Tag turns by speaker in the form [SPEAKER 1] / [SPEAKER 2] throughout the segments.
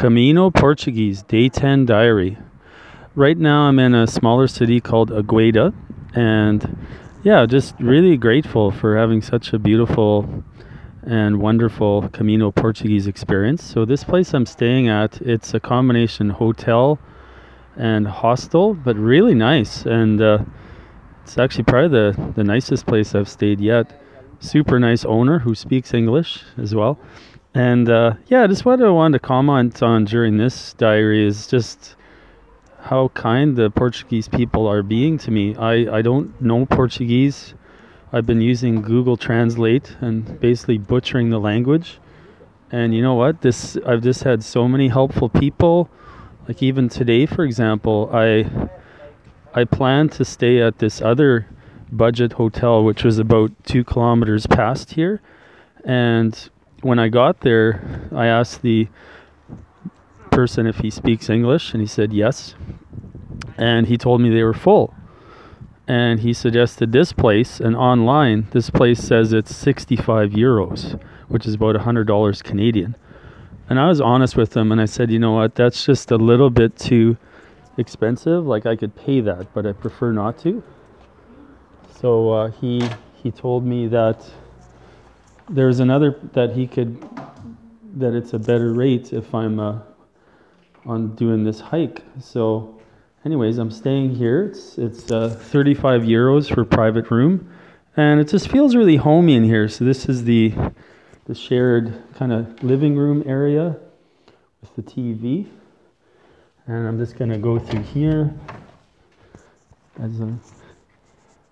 [SPEAKER 1] Camino Portuguese Day 10 Diary. Right now I'm in a smaller city called Agueda and yeah, just really grateful for having such a beautiful and wonderful Camino Portuguese experience. So this place I'm staying at, it's a combination hotel and hostel, but really nice and uh, it's actually probably the, the nicest place I've stayed yet. Super nice owner who speaks English as well. And uh, yeah, just what I wanted to comment on during this diary is just how kind the Portuguese people are being to me. I, I don't know Portuguese. I've been using Google Translate and basically butchering the language. And you know what? This I've just had so many helpful people. Like even today, for example, I I planned to stay at this other budget hotel, which was about two kilometers past here, and when I got there, I asked the person if he speaks English, and he said yes. And he told me they were full. And he suggested this place, and online, this place says it's 65 euros, which is about $100 Canadian. And I was honest with him, and I said, you know what, that's just a little bit too expensive. Like I could pay that, but I prefer not to. So uh, he he told me that there's another that he could that it's a better rate if I'm uh, on doing this hike. So, anyways, I'm staying here. It's it's uh, 35 euros for private room, and it just feels really homey in here. So this is the the shared kind of living room area with the TV, and I'm just gonna go through here. As a,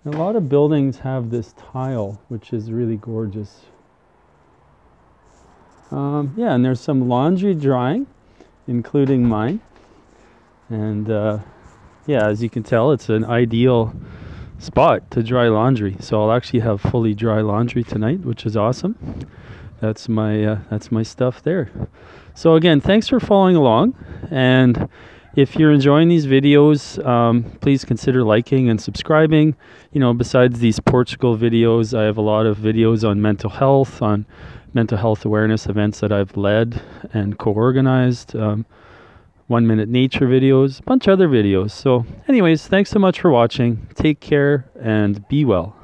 [SPEAKER 1] a lot of buildings have this tile, which is really gorgeous. Um, yeah, and there's some laundry drying, including mine. And uh, yeah, as you can tell, it's an ideal spot to dry laundry. So I'll actually have fully dry laundry tonight, which is awesome. That's my uh, that's my stuff there. So again, thanks for following along, and if you're enjoying these videos, um, please consider liking and subscribing. You know, besides these Portugal videos, I have a lot of videos on mental health, on mental health awareness events that I've led and co-organized. Um, one minute nature videos, a bunch of other videos. So anyways, thanks so much for watching. Take care and be well.